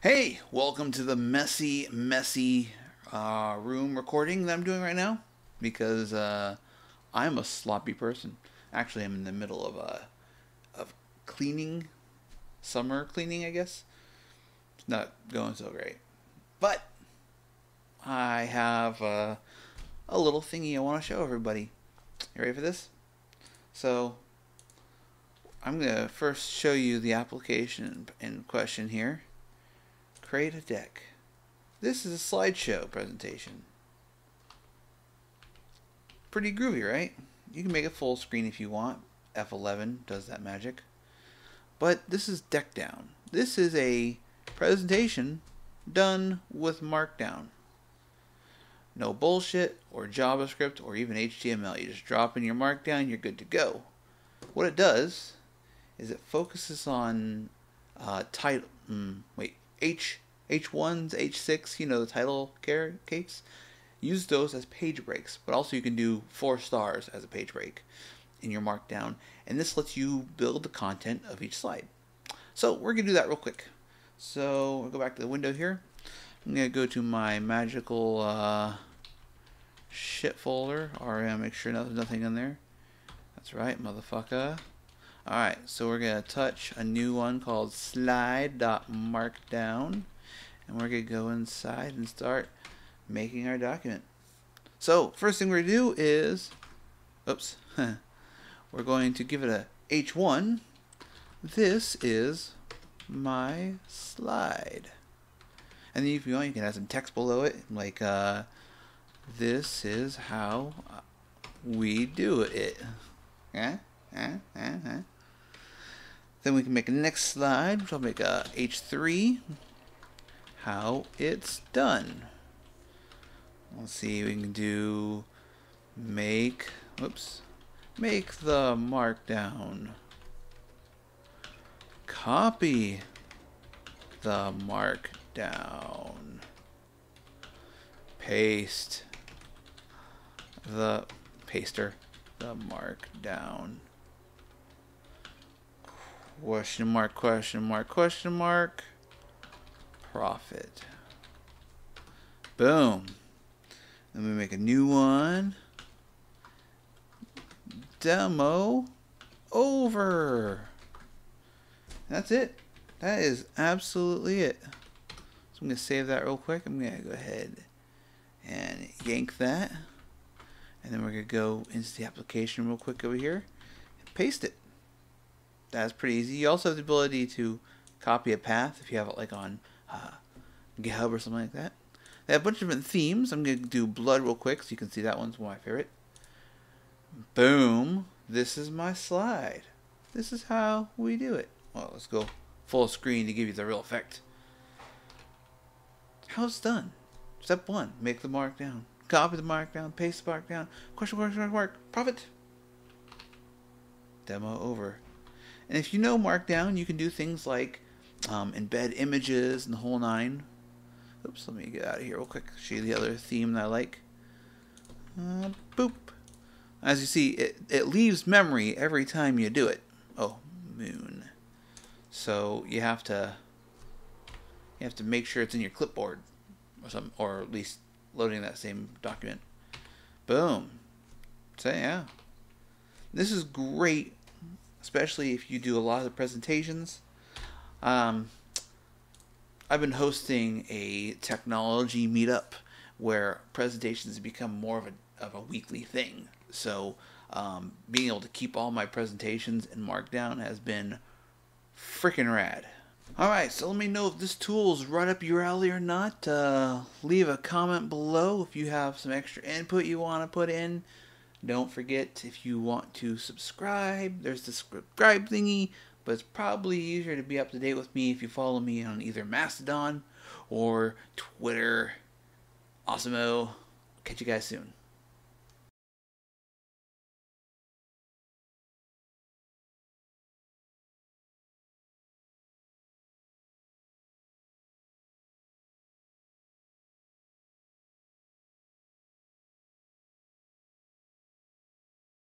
Hey, welcome to the messy, messy uh, room recording that I'm doing right now because uh, I'm a sloppy person. Actually, I'm in the middle of uh, of cleaning, summer cleaning, I guess. It's not going so great, but I have uh, a little thingy I want to show everybody. You ready for this? So, I'm gonna first show you the application in question here create a deck. This is a slideshow presentation. Pretty groovy, right? You can make it full screen if you want. F11 does that magic. But this is Deckdown. This is a presentation done with Markdown. No bullshit or JavaScript or even HTML. You just drop in your Markdown, you're good to go. What it does is it focuses on uh, title. Mm, wait, H H1s, H6, you know, the title case. Use those as page breaks, but also you can do four stars as a page break in your markdown, and this lets you build the content of each slide. So we're gonna do that real quick. So we'll go back to the window here. I'm gonna go to my magical uh, shit folder, RM, make sure there's nothing in there. That's right, motherfucker. Alright, so we're going to touch a new one called slide.markdown. And we're going to go inside and start making our document. So, first thing we're going to do is, oops, we're going to give it a H1. This is my slide. And then if you want, you can add some text below it, like, uh, this is how we do it. Can make a next slide, which I'll make a H3, how it's done. Let's see, we can do make, whoops, make the markdown. Copy the markdown. Paste the paster, the markdown. Question mark, question mark, question mark. Profit. Boom. Let me make a new one. Demo over. That's it. That is absolutely it. So I'm going to save that real quick. I'm going to go ahead and yank that. And then we're going to go into the application real quick over here and paste it that's pretty easy. You also have the ability to copy a path if you have it like on uh, GitHub or something like that. They have a bunch of different themes. I'm going to do blood real quick so you can see that one's my favorite. Boom. This is my slide. This is how we do it. Well, let's go full screen to give you the real effect. How it's done. Step one, make the markdown. Copy the markdown, paste the markdown. Question mark, question mark, profit. Demo over. And if you know Markdown, you can do things like um, embed images and the whole nine. Oops, let me get out of here real quick. Show you the other theme that I like. Uh, boop. As you see, it, it leaves memory every time you do it. Oh, moon. So you have to you have to make sure it's in your clipboard or some or at least loading that same document. Boom. So yeah. This is great especially if you do a lot of presentations. Um, I've been hosting a technology meetup where presentations become more of a, of a weekly thing. So um, being able to keep all my presentations in Markdown has been freaking rad. Alright, so let me know if this tool is right up your alley or not. Uh, leave a comment below if you have some extra input you want to put in. Don't forget if you want to subscribe, there's the subscribe thingy, but it's probably easier to be up to date with me if you follow me on either Mastodon or Twitter. Awesome. Catch you guys soon.